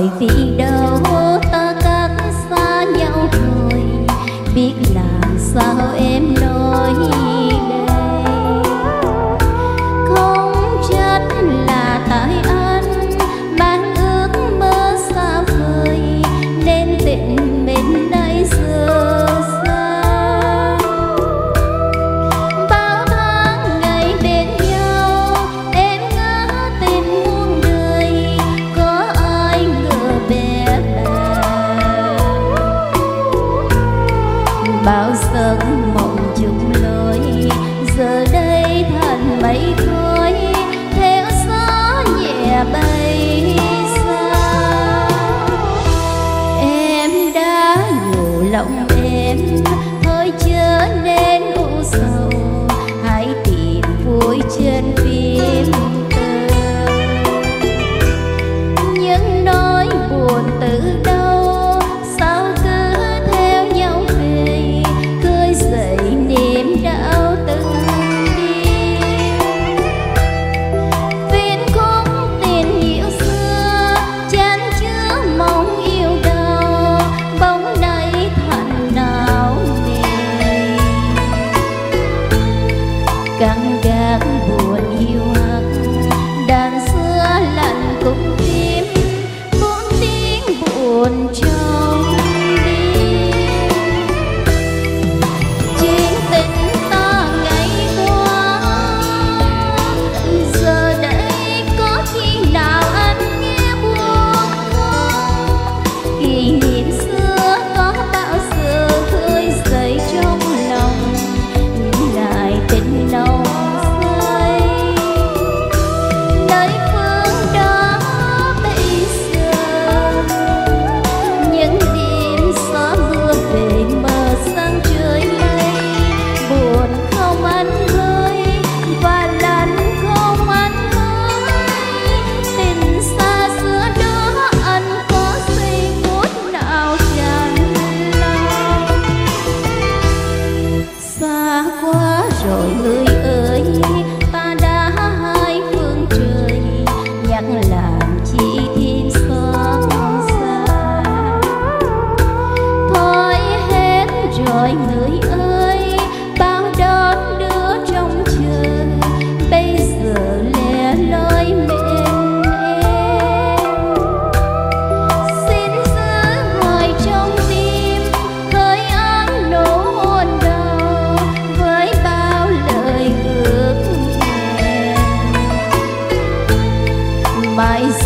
bởi vì đời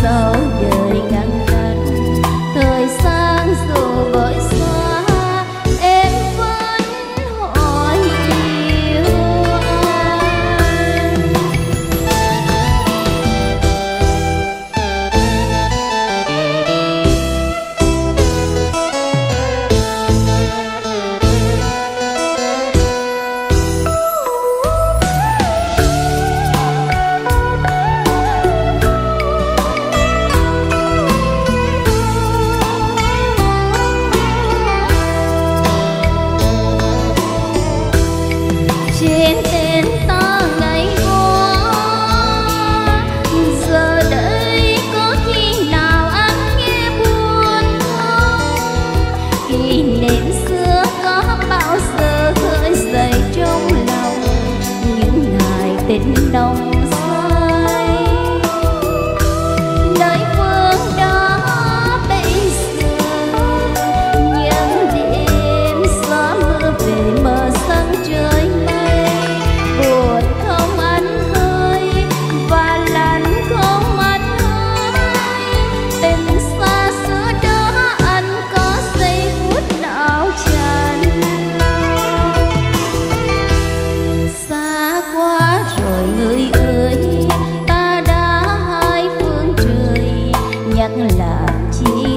sao đời càng T.